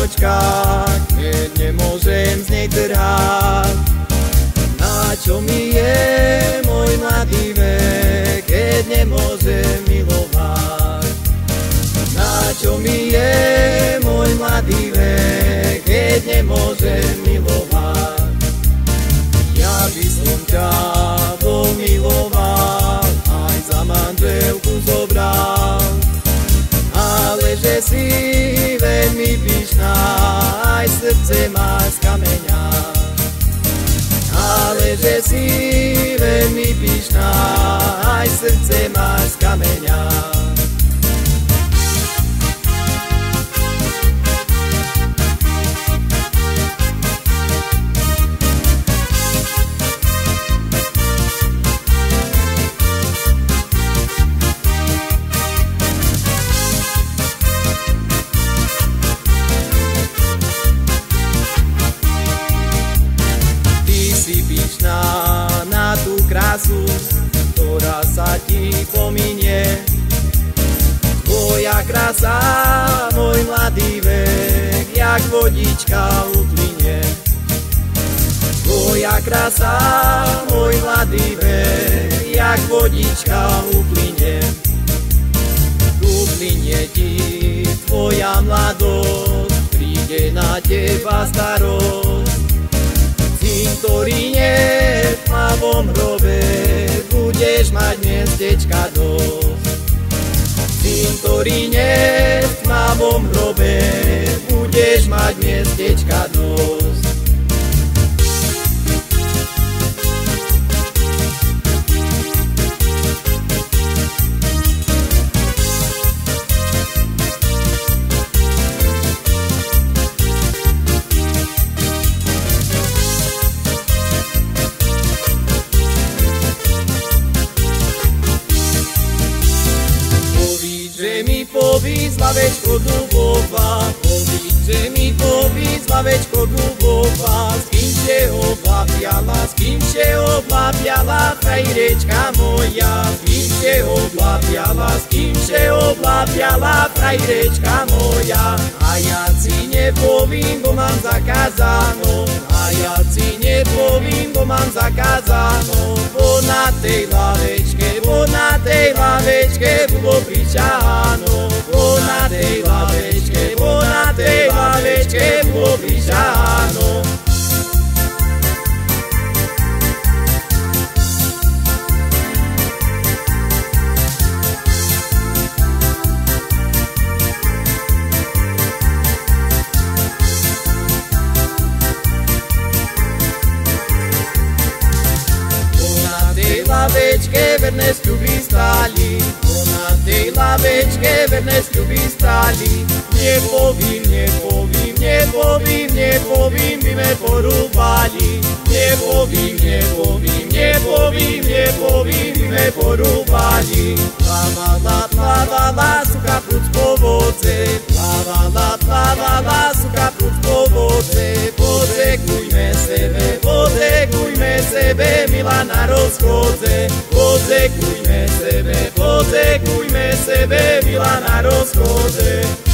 Vianočka, keď nemôžem z nej trhať. Na čo mi je môj mladý vek, keď nemôžem milovať? Na čo mi je môj mladý vek, keď nemôžem srdce máš kameňa. Ale že si veľmi pyšná, aj srdce máš kameňa. Sa ti pominie. Tvoja krása, môj mladý vek, jak vodička uplynie. Tvoja krása, môj mladý vek, jak vodička uplynie. Uplynie ti tvoja mladosť, príde na teba starosť. Cintoríne v tmavom hrobe budeš mať miestečka dosť. Mi povíď, slavečko dubová, povíď, že mi povíď, slavečko dubová, s kým ste oblapiala, s kým ste oblapiala, frajrečka moja, s kým ste oblapiala, s kým ste oblapiala, frajrečka moja, a ja si nepovím, bo mám zakázáno, a ja si nepovím, bo mám zakázáno, bo na tej lavečke, bo na tej lavečke bolo pričáno, lavečke verné sľuby stáli, na tej lavečke verné sľuby stáli. Nepovím, nepovím, nepovím, nepovím, by me porúbali. Nepovím, nepovím, nepovím, nepovím, by me porúbali. Plavala, plavala, suka prúd Podzekujme sebe, milá na rozchodze.